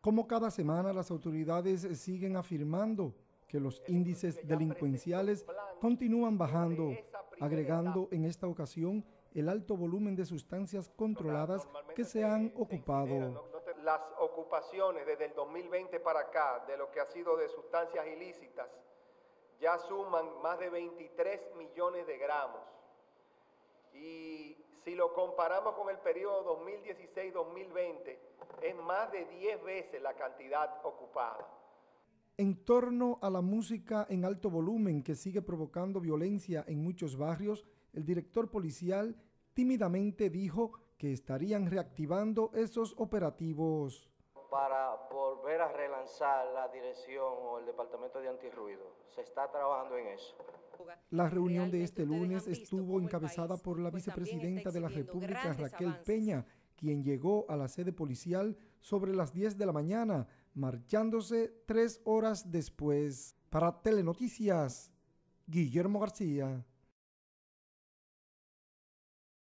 Como cada semana, las autoridades siguen afirmando que los índices delincuenciales continúan bajando, agregando en esta ocasión el alto volumen de sustancias controladas que se han ocupado. Las ocupaciones desde el 2020 para acá de lo que ha sido de sustancias ilícitas ya suman más de 23 millones de gramos. Y si lo comparamos con el periodo 2016-2020, es más de 10 veces la cantidad ocupada. En torno a la música en alto volumen que sigue provocando violencia en muchos barrios, el director policial tímidamente dijo que estarían reactivando esos operativos. Para volver a relanzar la dirección o el departamento de antirruido. Se está trabajando en eso. La reunión de este lunes estuvo encabezada por la pues vicepresidenta de la República, Raquel Peña, quien llegó a la sede policial sobre las 10 de la mañana, marchándose tres horas después. Para Telenoticias, Guillermo García.